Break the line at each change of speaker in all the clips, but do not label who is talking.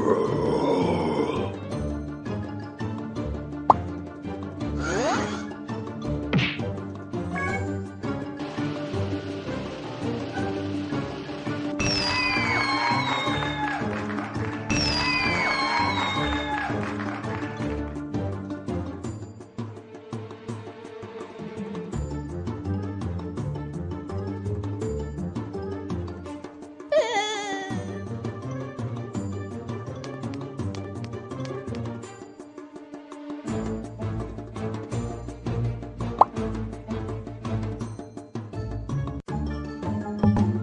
Grow. Thank you.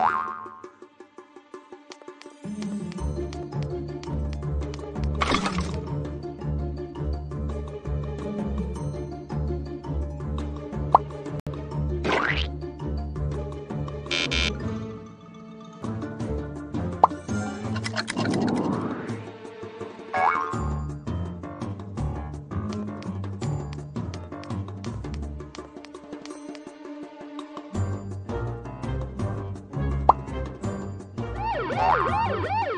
Yeah.
Woohoo!